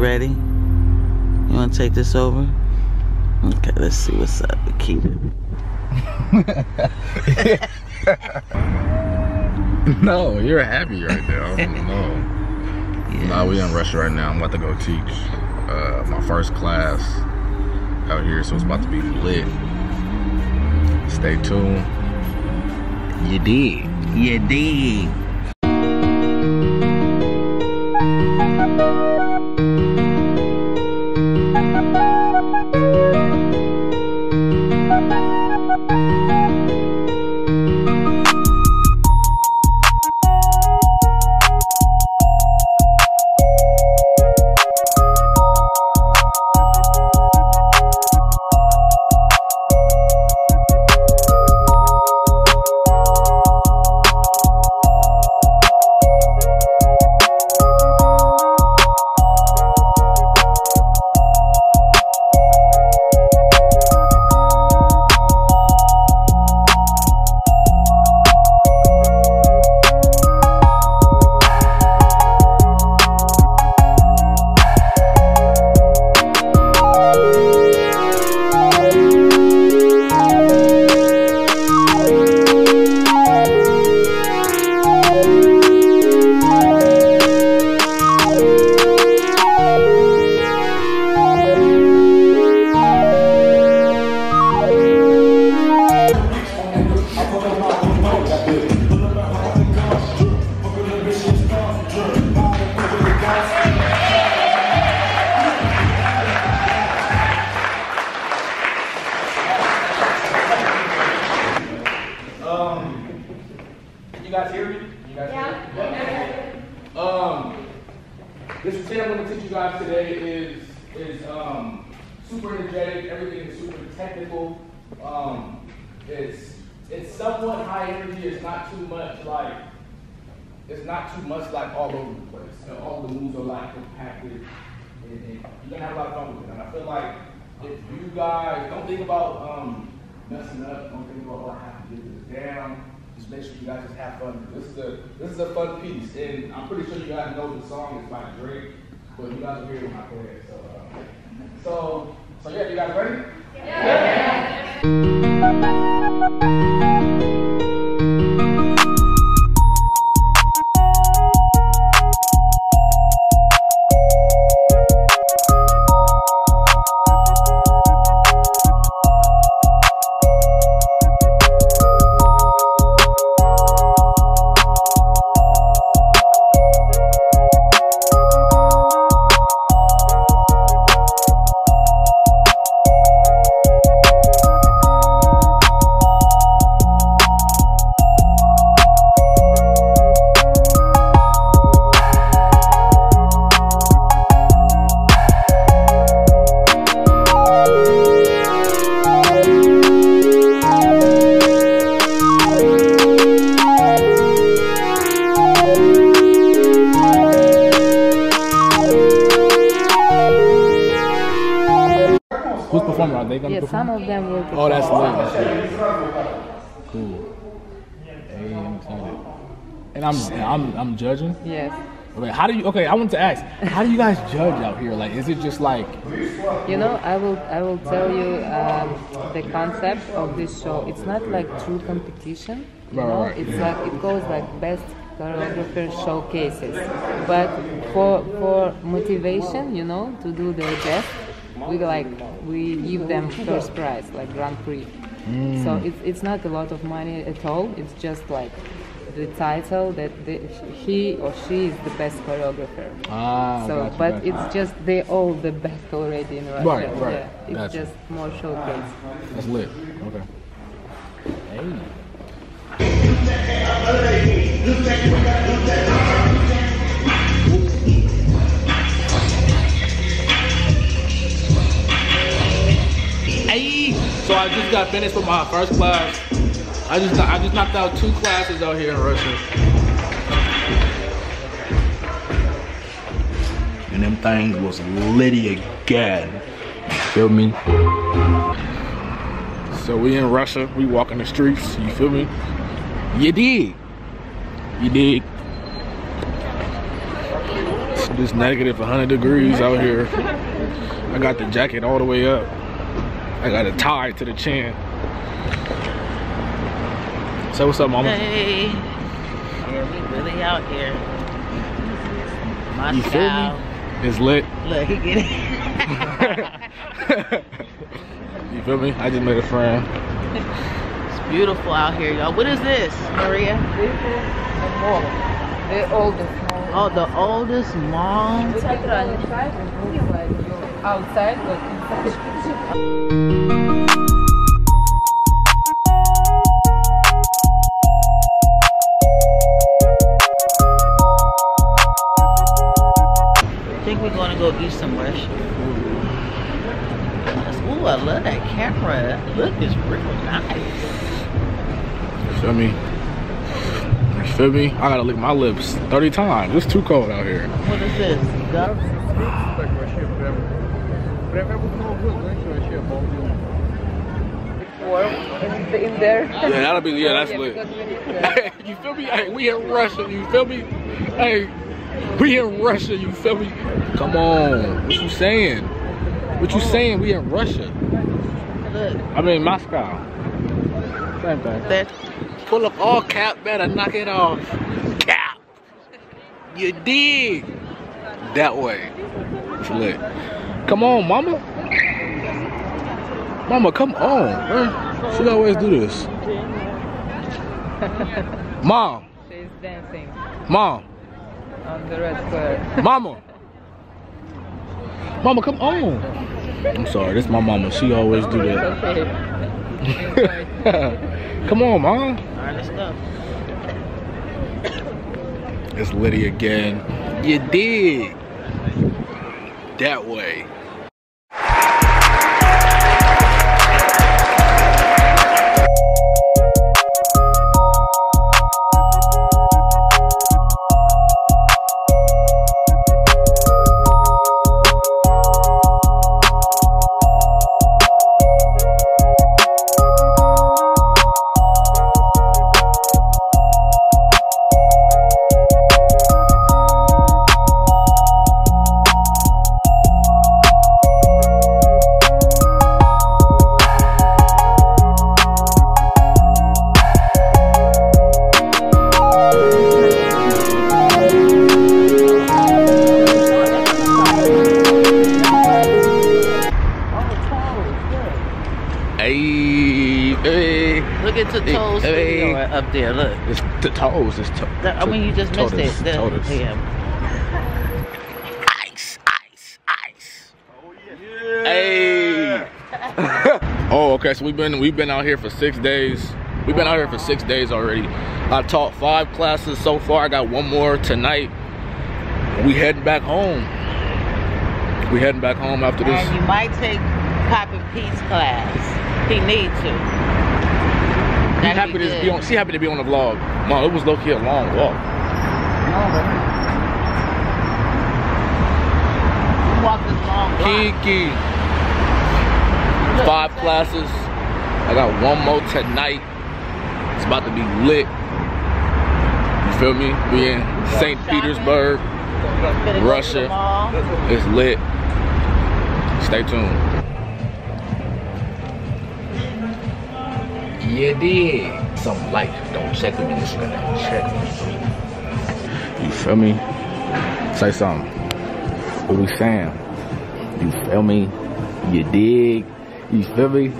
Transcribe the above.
Ready? You want to take this over? Okay, let's see what's up with Kida. no, you're happy right now. no. Yes. Nah, we in Russia right now. I'm about to go teach uh, my first class out here, so it's about to be lit. Stay tuned. You did. You did. you guys hear me? You guys yeah. Hear me? Yeah. Um, this thing I'm going to teach you guys today is is um, super energetic. Everything is super technical. Um, it's it's somewhat high energy. It's not too much like it's not too much like all over the place. All the moves are like compacted, and, and you're gonna have a lot of fun with it. And I feel like if you guys don't think about um, messing up, don't think about what I have to do this down make sure you guys just have fun. This is a this is a fun piece, and I'm pretty sure you guys know the song is by Drake, but you guys are here with my I. So, uh, so, so yeah, you guys ready? yeah. yeah. yeah. Judging? Yes. Okay, how do you? Okay, I want to ask, how do you guys judge out here? Like, is it just like? You know, I will I will tell you um, the concept of this show. It's not like true competition. You right, know, right, it's yeah. like it goes like best choreographer showcases. But for for motivation, you know, to do their best, we like we give them first prize, like Grand Prix. Mm. So it's it's not a lot of money at all. It's just like the title that the, he or she is the best choreographer. Ah, so, gotcha, but gotcha. it's just they all the best already in Russia. Right, right. Yeah, it's gotcha. just more showcase. That's lit. Okay. Hey. So I just got finished with my first class I just I just knocked out two classes out here in Russia. And them things was litty again. Feel me? So we in Russia, we walking the streets, you feel me? You dig. You dig. It's negative 100 degrees out here. I got the jacket all the way up. I got a tie to the chin. Say what's up, mama? Hey. Yeah, we really out here. You feel Moscow. me? It's lit. Look, he get it. you feel me? I just made a friend. it's beautiful out here, y'all. What is this, Maria? This is a mall. The oldest mall. Oh, the oldest mall. We can run inside and look like you outside, but inside. I think we're gonna go eat some Russian. Ooh, I love that camera. Look, it's real nice. You feel me? You feel me? I gotta lick my lips 30 times. It's too cold out here. What is this? Vremea cu Dumnezeu, nu știu ce e, bă, warm in there. Yeah, that'll be yeah, that's yeah, lit. You feel me? Hey, we in Russia. You feel me? Hey, we in Russia. You feel me? Come on, what you saying? What you saying? We in Russia. Look. I mean Moscow. Same thing. Pull up all cap, better knock it off. Cap. You dig? That way. It's lit. Come on, mama. Mama, come on. man. She always do this. Mom, She's dancing mom, on the red square. mama. Mama, come on. I'm sorry, this my mama. She always do that. okay. come on, mom. all right, let's go. It's Liddy again. You did. That way. Toes Hey. video right up there. Look. It's the toes. It's to- That- I mean, you just missed it. The- yeah. Ice, ice, ice. Hey. oh, okay. So we've been we've been out here for six days. We've been out here for six days already. I taught five classes so far. I got one more tonight. We heading back home. We heading back home after this. And you might take Copy Pete's class. He need to. She That'd happy to be on. She happy to be on the vlog. Mom, it was low key a long walk. You walk this long. Kiki. Five classes. I got one more tonight. It's about to be lit. You feel me? We in St. Petersburg. Finna go to the Russia. It's lit. Stay tuned. You did. Some like, don't check with me. Check me. You feel me? Say something. What we saying? You feel me? You dig? You feel me?